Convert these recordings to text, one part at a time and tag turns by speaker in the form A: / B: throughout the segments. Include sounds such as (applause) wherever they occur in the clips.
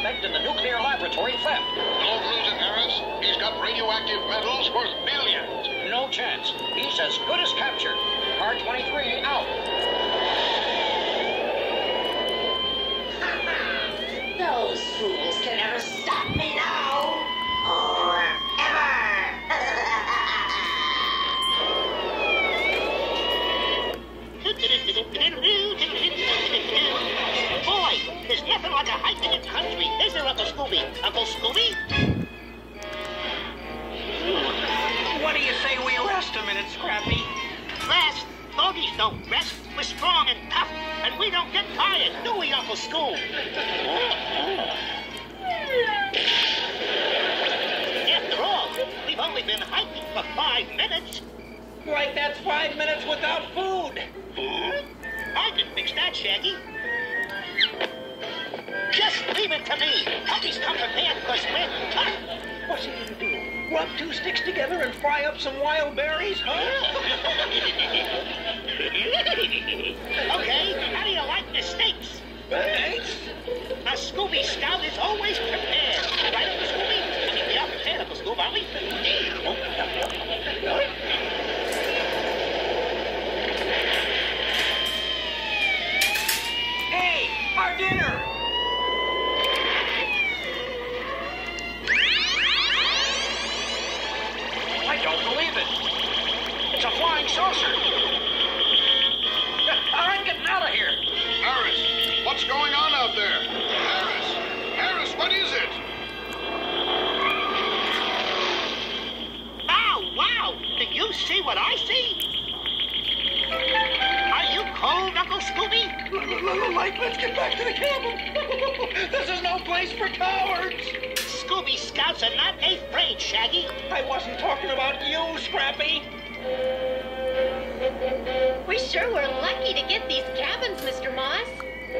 A: suspect in the nuclear laboratory theft.
B: No clues in Harris. He's got radioactive metals worth billions.
A: No chance. He's as good as captured. Car 23 out.
C: Like a hike in the. Is there, Uncle Scooby? Uncle Scooby?
D: What do you say we rest a minute, Scrappy?
C: Rest? Doggies don't rest. We're strong and tough, and we don't get tired, do we, Uncle Scoob? After all, we've only been hiking for five minutes.
D: Right, that's five minutes without food.
C: I can fix that, Shaggy. Puppies come prepared because we're tough.
D: What's he gonna do? Rub two sticks together and fry up some wild berries, huh? (laughs)
C: okay, how do you like the steaks?
D: Thanks.
C: A Scooby Scout is always prepared. Right, Uncle Scooby? I mean, are prepared, Uncle Scoob, aren't we?
D: Hey, our dinner.
A: Flying saucer. I'm getting out of here.
B: Harris, what's going on out there? Harris, Harris, what is it?
C: Oh, wow! Did you see what I see? Are you cold, Uncle Scooby?
D: Like, let's get back to the cabin. (laughs) this is no place for cowards.
C: Scooby Scouts are not afraid, Shaggy.
D: I wasn't talking about you, Scrappy.
E: We sure were lucky to get these cabins, Mr. Moss.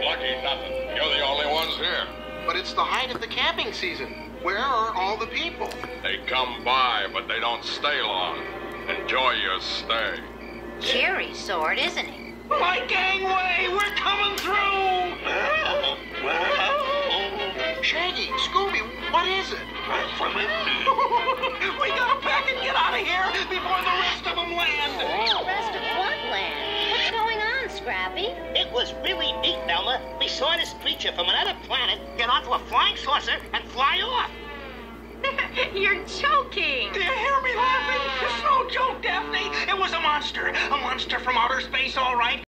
B: Lucky nothing. You're the only ones here.
F: But it's the height of the camping season. Where are all the people?
B: They come by, but they don't stay long. Enjoy your stay.
E: Cherry sword, isn't it?
D: My gangway, we're coming through.
F: Shaggy, Scooby, what is it?
C: It was really neat, Velma. We saw this creature from another planet get onto a flying saucer and fly off. (laughs)
E: You're joking.
D: Do you hear me laughing? It's no joke, Daphne. It was a monster. A monster from outer space, all right.